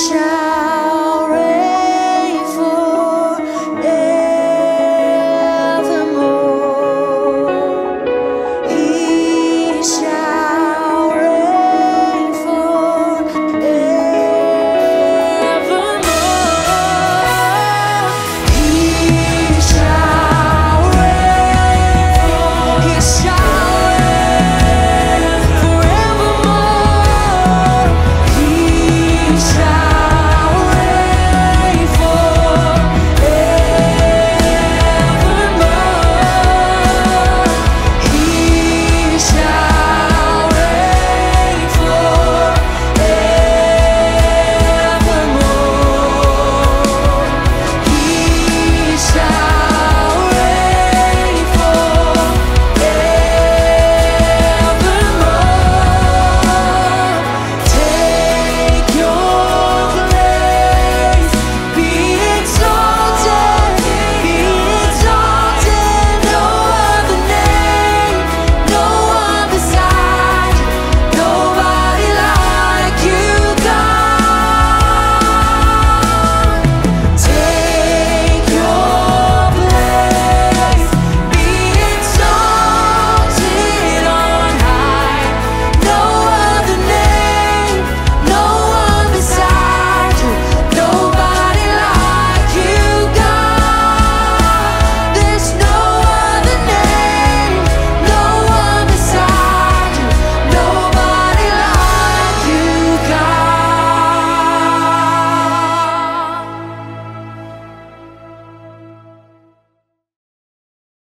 shine.